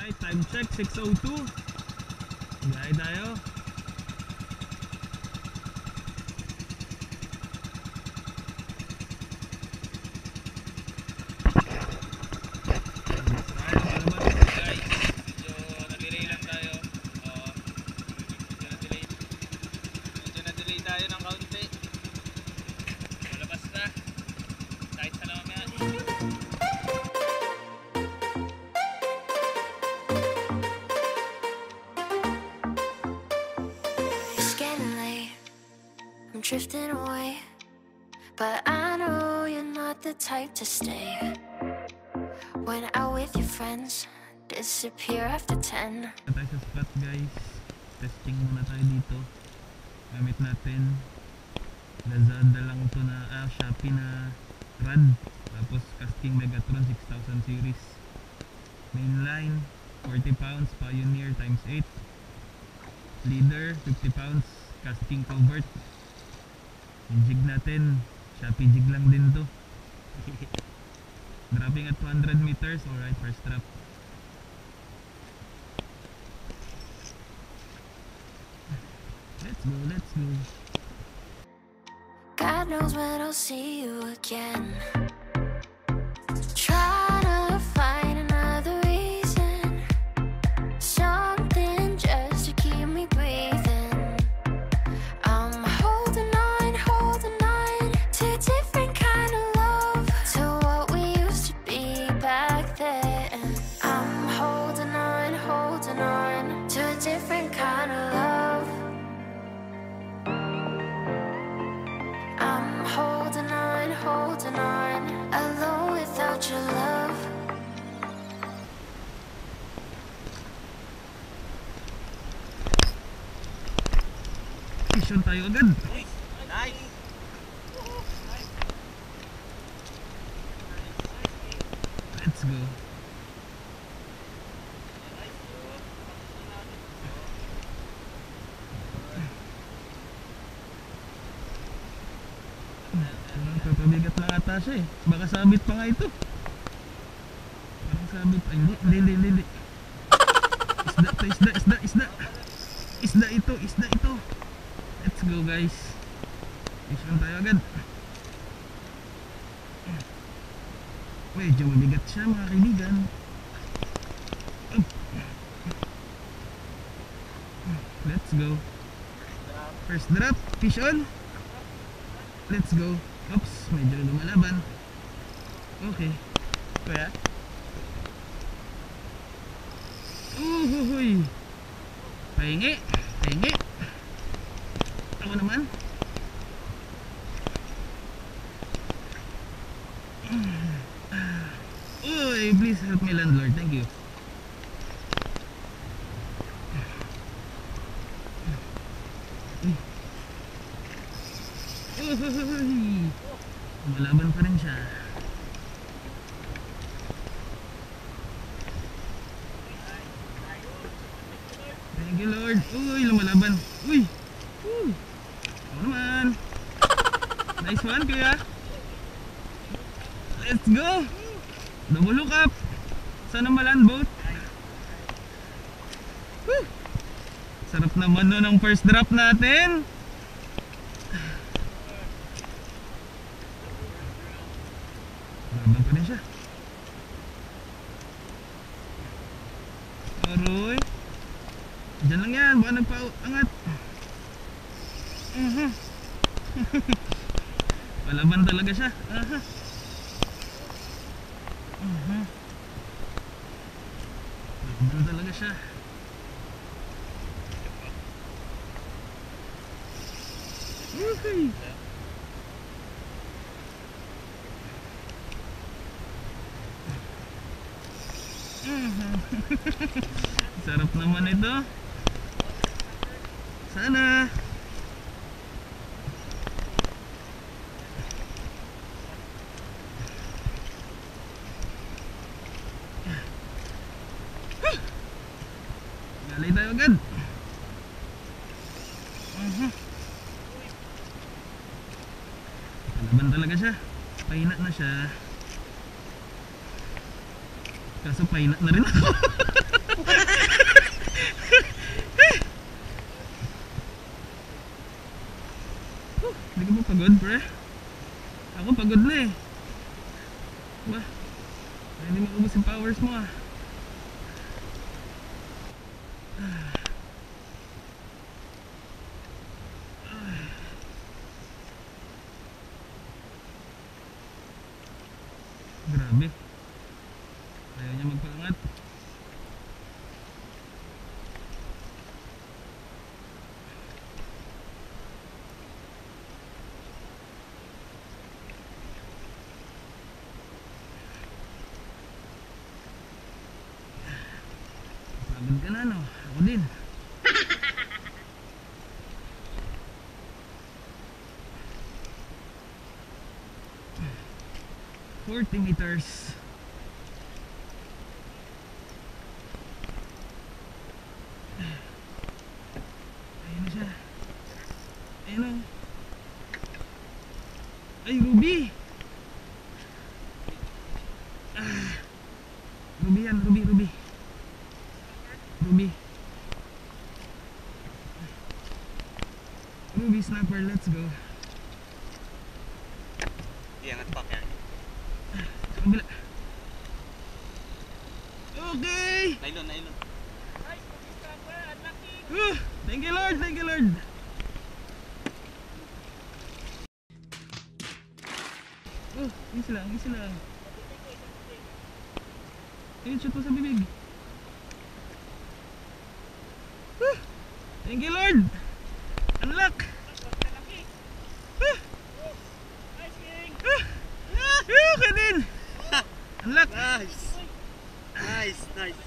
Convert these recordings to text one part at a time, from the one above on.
Alright, time check 6.02 Biyahe tayo But I know you're not the type to stay. When out with your friends, disappear after 10. Na tayo sa spot guys? Testing muna tayo dito. Gamit natin. Lazada lang to na ah, Shopee na rad Tapos casting Megatron 6000 series. Mainline 40 pounds Pioneer times 8 Leader 50 pounds Casting covert. Yung jig natin Shopee jig lang din to Dropping at 200 meters Alright first drop Let's go, let's go. God knows when I'll see you again. Without your love. Mission tayo agad. Nice! Let's go. Papabigat na ata siya eh. Baka sabit pa nga ito. Sabit. Ay, hindi, hindi, hindi. Isda to, isda, isda, isda. Isda ito, isda ito. Let's go guys. Mission tayo agad. Medyo mabigat siya mga kaibigan. Let's go. First drop, fish on. Let's go. Oops, medyo lumalaban. Okay. Kuya. Uhuhuy. Pahingi. Pahingi. Ako naman. Uy, please help me landlord. Thank you. Uy, Malaban pa rin siya. Thank you Lord. Uy, lumalaban. Uy. Woo. Ako naman. Nice one, kuya. Let's go. Double look up. Sana maland boat. Woo. Sarap naman nun ang first drop natin. Laban pa rin siya. Diyan lang yan. Baka nagpaangat. Mhm. Palaban talaga siya. Aha. Mhm. Palaban talaga siya. Woohoo! Mhm. Sarap naman ito. Sana. Galay tayo agad. Mhm. Kalaban talaga siya. Pahina na siya. Kaso pahina na rin ako. Huh, dito mo pagod, pre. Ako pagod na eh. Ba? Hindi yung powers mo ah. Grabe. Pagod ka na no? Ako din. Forty meters. Ayun na siya. Ayun o. Ay, Ruby! Ah. Ruby yan, Ruby, Ruby. Ruby. Ruby snapper, let's go. Iangat pa kaya. Sa kabila. Okay! Nylon, nylon. Uh, thank you Lord, thank you Lord. Oh, easy lang, easy lang. Ayun, shoot mo sa bibig. Uh, thank you Lord. Unlock. Uh, uh, uh, ka din. Unlock. Nice! Nice, nice.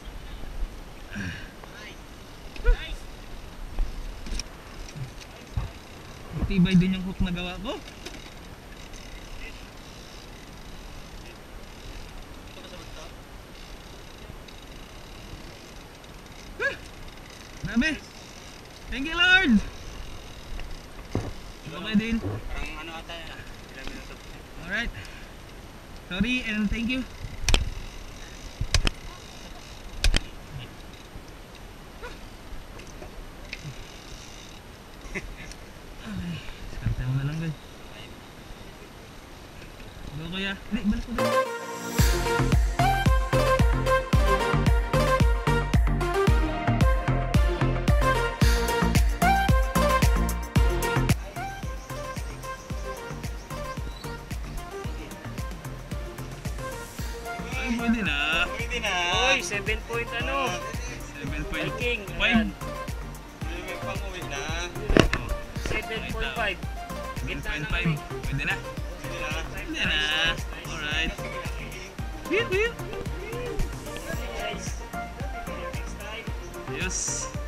Tibay din yung hook na gawa ko. Grabe! Thank you Lord! Okay din. Parang ano ata yan. Alright. Sorry and thank you. Okay. Skarte mo na lang guys. Go kuya. Hindi, balik din. Ay, pwede na. Pwede na. Uy, 7 point ano? 7.5. Viking. Ayan. May panguwi na. 7.5. Gitna na 7.5. kami. Pwede na. Pwede na. Pwede na. Alright. Whew, whew. Guys.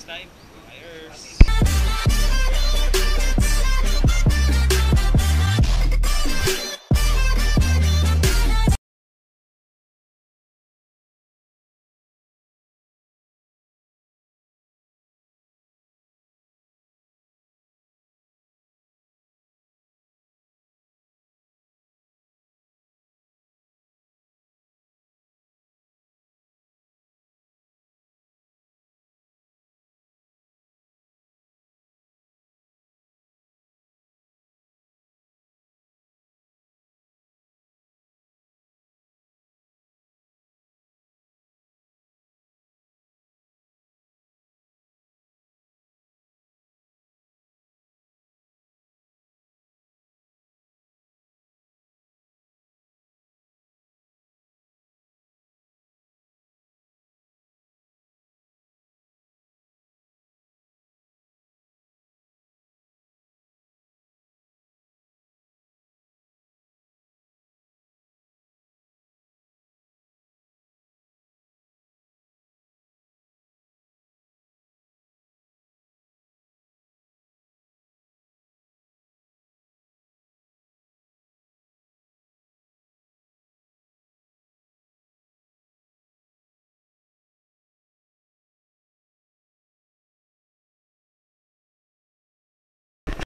Next time. Ayers.